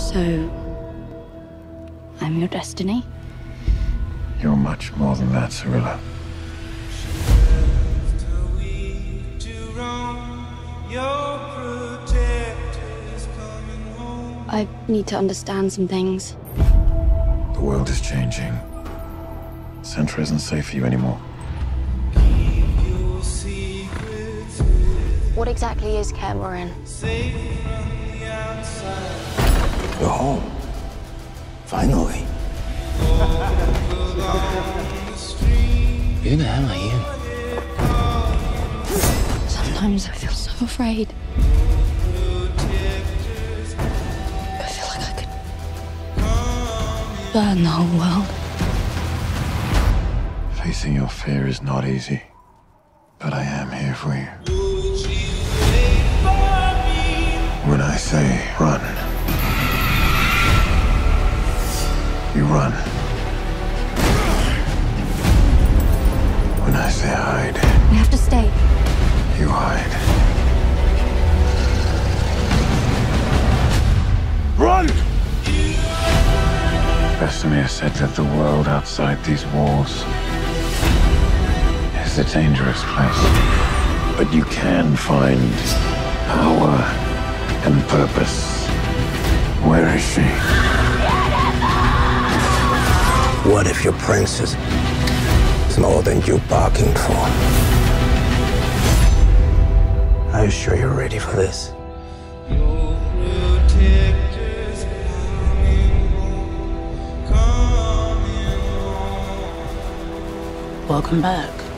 So, I'm your destiny? You're much more than that, Cirilla. I need to understand some things. The world is changing. Cintra isn't safe for you anymore. What exactly is Morhen? You're home. Finally. Who the hell are you? Sometimes I feel so afraid. I feel like I could burn the whole world. Facing your fear is not easy. But I am here for you. When I say run, you run. When I say hide, We have to stay. you hide. Run! Vesemir said that the world outside these walls is a dangerous place. But you can find power and purpose. Where is she? What if your princess is more than you bargained for? Are you sure you're ready for this? Welcome back.